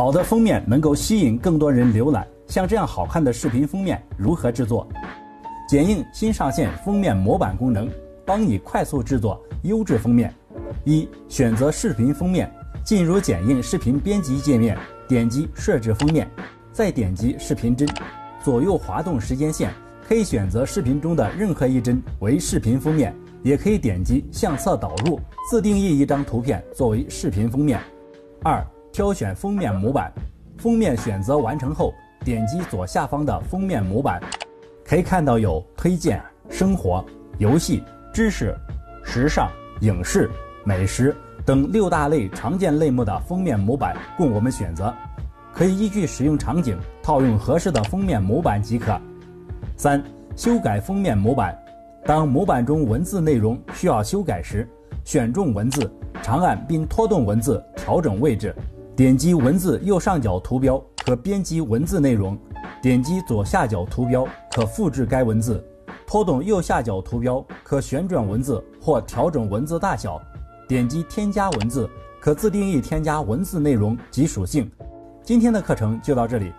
好的封面能够吸引更多人浏览。像这样好看的视频封面如何制作？剪映新上线封面模板功能，帮你快速制作优质封面。一、选择视频封面，进入剪映视频编辑界面，点击设置封面，再点击视频帧，左右滑动时间线，可以选择视频中的任何一帧为视频封面，也可以点击相册导入，自定义一张图片作为视频封面。二、挑选封面模板，封面选择完成后。点击左下方的封面模板，可以看到有推荐、生活、游戏、知识、时尚、影视、美食等六大类常见类目的封面模板供我们选择，可以依据使用场景套用合适的封面模板即可。三、修改封面模板，当模板中文字内容需要修改时，选中文字，长按并拖动文字调整位置，点击文字右上角图标。可编辑文字内容，点击左下角图标可复制该文字，拖动右下角图标可旋转文字或调整文字大小，点击添加文字可自定义添加文字内容及属性。今天的课程就到这里。